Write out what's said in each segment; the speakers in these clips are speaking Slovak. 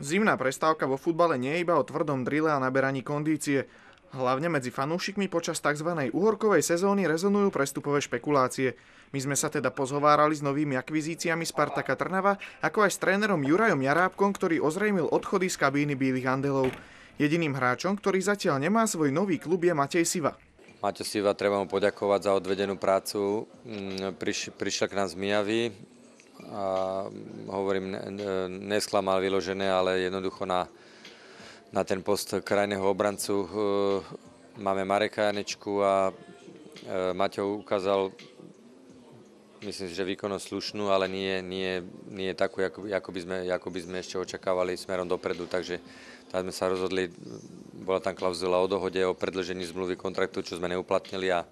Zimná prestávka vo futbale nie je iba o tvrdom drille a naberaní kondície. Hlavne medzi fanúšikmi počas tzv. uhorkovej sezóny rezonujú prestupové špekulácie. My sme sa teda pozhovárali s novými akvizíciami Spartaka Trnava, ako aj s trénerom Jurajom Jarábkom, ktorý ozrejmil odchody z kabíny Bílych Andelov. Jediným hráčom, ktorý zatiaľ nemá svoj nový klub, je Matej Siva. Matej Siva treba mu poďakovať za odvedenú prácu. Mm, priš, prišiel k nám z Mijavy, a hovorím, nesklamal vyložené, ale jednoducho na, na ten post krajného obrancu e, máme Mareka Janečku a e, Maťo ukázal myslím si, že výkonnosť slušnú, ale nie, nie, nie takú, ako, ako, by sme, ako by sme ešte očakávali smerom dopredu, takže tam sme sa rozhodli, bola tam klauzula o dohode, o predlžení zmluvy kontraktu, čo sme neuplatnili a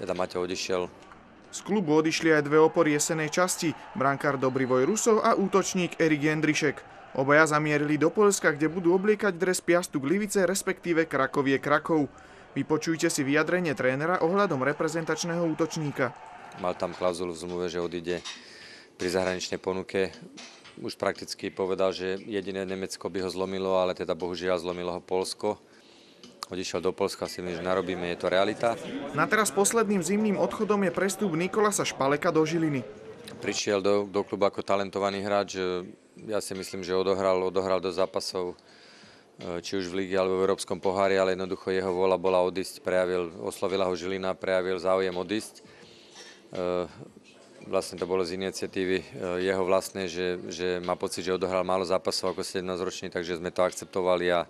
teda Maťo odišiel z klubu odišli aj dve opory jesenej časti, brankár Dobrivoj Rusov a útočník Erik Jendrišek. Obaja zamierili do Polska, kde budú obliekať dres Piastu Glivice, respektíve Krakovie Krakov. Vypočujte si vyjadrenie trénera ohľadom reprezentačného útočníka. Mal tam klauzulu v zmluve, že odíde pri zahraničnej ponuke. Už prakticky povedal, že jediné Nemecko by ho zlomilo, ale teda bohužiaľ zlomilo ho Polsko odišiel do Polska, si myslím, že narobíme, je to realita. Na teraz posledným zimným odchodom je prestup Nikolasa Špaleka do Žiliny. Prišiel do, do klubu ako talentovaný hráč, ja si myslím, že odohral, odohral do zápasov e, či už v líge alebo v Európskom pohári, ale jednoducho jeho vola bola odísť, prejavil, oslovila ho Žilina, prejavil záujem odísť. E, vlastne to bolo z iniciatívy e, jeho vlastné, že, že má pocit, že odohral málo zápasov ako 17-ročný, takže sme to akceptovali a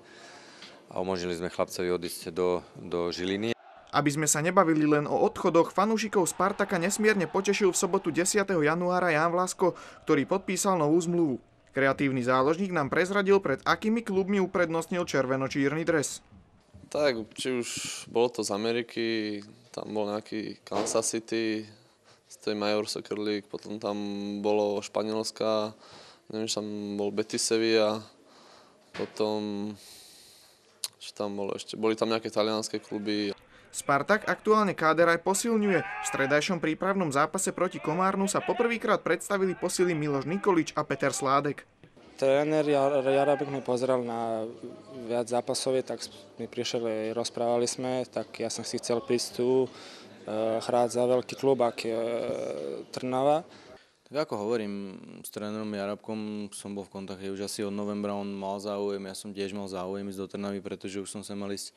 a umožnili sme chlapcovi odísť do, do Žiliny. Aby sme sa nebavili len o odchodoch, fanúšikov Spartaka nesmierne potešil v sobotu 10. januára Jan Vlasko, ktorý podpísal novú zmluvu. Kreatívny záložník nám prezradil, pred akými klubmi uprednostnil červeno-čírny dres. Tak, či už bolo to z Ameriky, tam bol nejaký Kansas City, z tej Major Soccer League, potom tam bolo Španielska, neviem, tam bol Betis Sevilla, potom čo tam bolo ešte? Boli tam nejaké talianské kluby. Spartak aktuálne káder aj posilňuje. V stredajšom prípravnom zápase proti Komárnu sa poprvýkrát predstavili posily Miloš Nikolič a Peter Sládek. Tréner Jarabek mi pozeral na viac zápasovie, tak mi prišiel, rozprávali sme, tak ja som si chcel prísť tu, eh, hrať za veľký klub, ak je eh, Trnava. Tak ako hovorím, s trénerom Jarabkom som bol v kontakte už asi od novembra, on mal záujem, ja som tiež mal záujem ísť do Trnavy, pretože už som sa mal ísť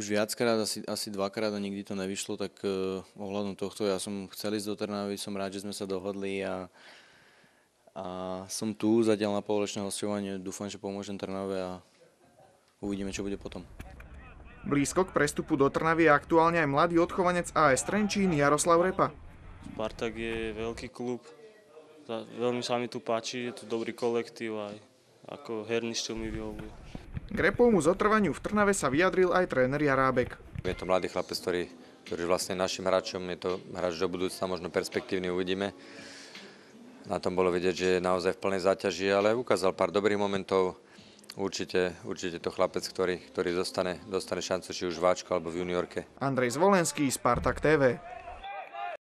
už viackrát, asi, asi dvakrát a nikdy to nevyšlo, tak uh, ohľadom tohto ja som chcel ísť do Trnavy, som rád, že sme sa dohodli a, a som tu zatiaľ na povolečné hostovanie, dúfam, že pomôžem Trnave a uvidíme, čo bude potom. Blízko k prestupu do Trnavy je aktuálne aj mladý odchovanec AS Trenčín Jaroslav Repa. Spartak je veľký klub, veľmi sa mi tu páči, je tu dobrý kolektív aj ako herný štýl mi vyhovuje. K repovmu zotrvaniu v Trnave sa vyjadril aj tréner Jarábek. Je to mladý chlapec, ktorý, ktorý vlastne našim hráčom, je to hráč do budúcna, možno perspektívny uvidíme. Na tom bolo vidieť, že je naozaj v plnej záťaži, ale ukázal pár dobrých momentov. Určite, určite to chlapec, ktorý, ktorý dostane, dostane šancu či už v Ačku alebo v juniorke. Andrej Zvolenský, Spartak TV.